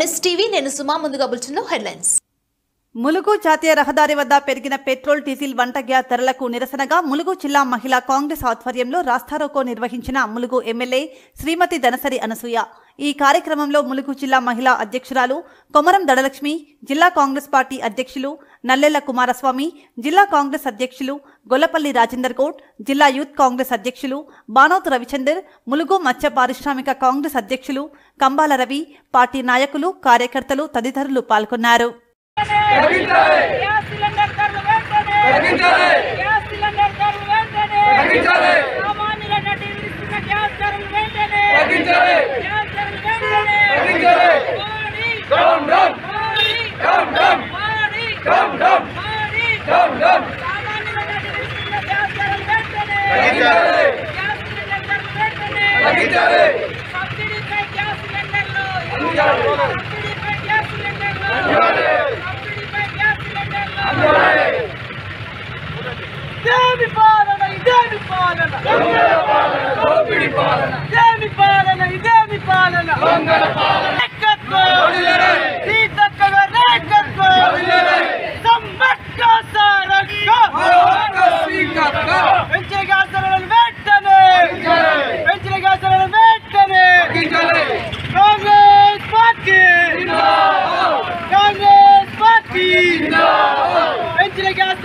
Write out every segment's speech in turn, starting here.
NSTV నేను సుమా ముందుగా బులెటిన్లో హెడ్లైన్స్. ములుగు జాతీయ రహదారి వద్ద పెరిగిన పెట్రోల్ డీజిల్ వంట గ్యాస్ ధరలకు నిరసనగా ములుగు జిల్లా మహిళా కాంగ్రెస్ ఆధ్వర్యంలో రాస్తారోకో నిర్వహించిన ములుగు ఎమ్మెల్యే శ్రీమతి ధనసరి అనసూయ. ఈ కార్యక్రమంలో ములుగు జిల్లా మహిళా అధ్యక్షురాలు కొమరం దడలక్ష్మి జిల్లా కాంగ్రెస్ పార్టీ అధ్యక్షులు నల్లెల కుమారస్వామి జిల్లా కాంగ్రెస్ అధ్యక్షులు గొల్లపల్లి రాజేందర్ గౌడ్ జిల్లా యూత్ కాంగ్రెస్ అధ్యక్షులు బానోత్ రవిచందర్ ములుగు మత్స్య పారిశ్రామిక కాంగ్రెస్ అధ్యక్షులు కంబాల రవి పార్టీ నాయకులు కార్యకర్తలు తదితరులు పాల్గొన్నారు. వెంటనే గ్యాస్ సిలిండర్ ధరలు వెంటనే సబ్సిడీపై గ్యాస్ సిలిండర్లు దేవి పాలన ఇదేమి పాలన దేవి పాలన जिंदाबाद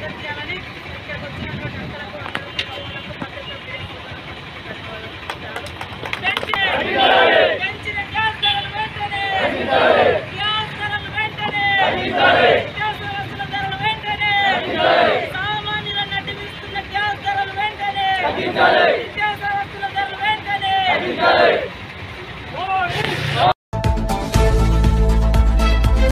చేయాలని ఇక్కడికి వచ్చినటువంటి అందరూ Italy!